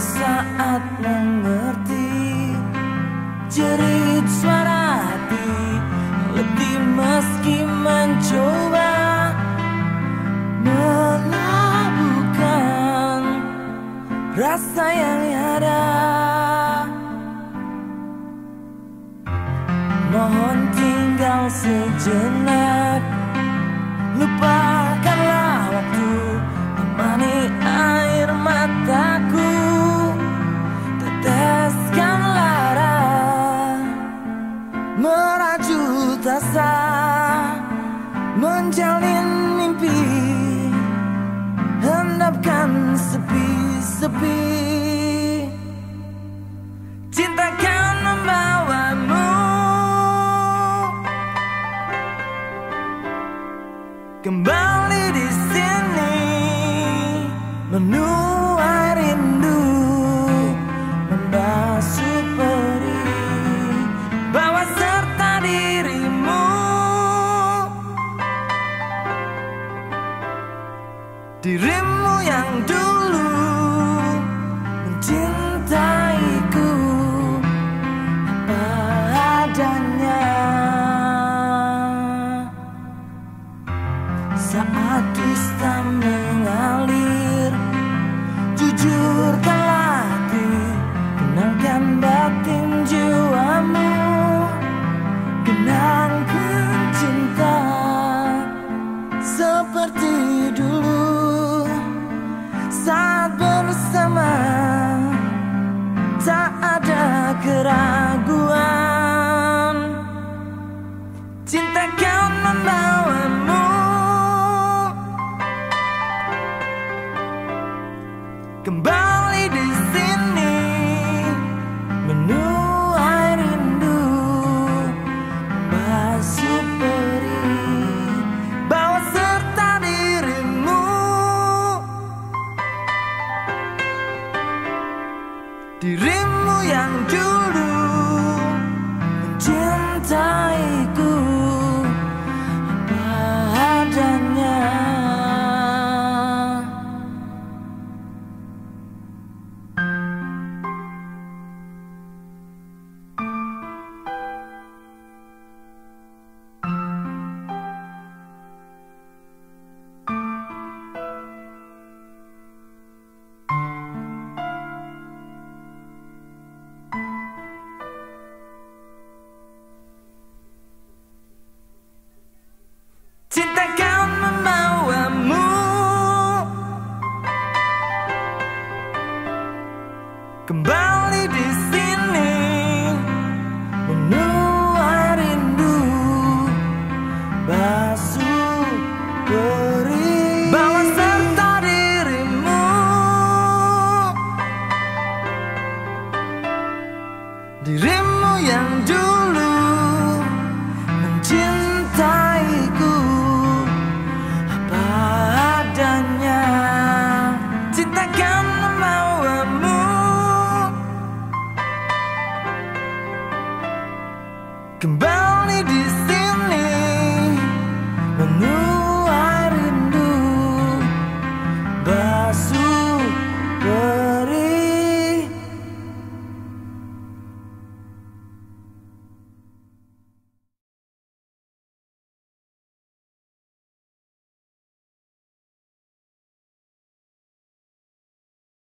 saat mengerti Jerit suara hati Letih meski mencoba Melabuhkan Rasa yang ada. Mohon tinggal sejenak Lupakanlah Menjalin mimpi. Hendapkan sepi-sepi. Cintakan membawamu. Kembali di sini Menuai Dirimu yang dulu Mencintaiku. Apa adanya. Saat dusta mengalir Jujurkanlah keraguan. Cintakan membawamu. Kembali di sini Menuai rindu Membasuh perih Bawa serta dirimu. Dirimu yang dulu Mencintaiku. Apa adanya Cintakan membawamu. Kembali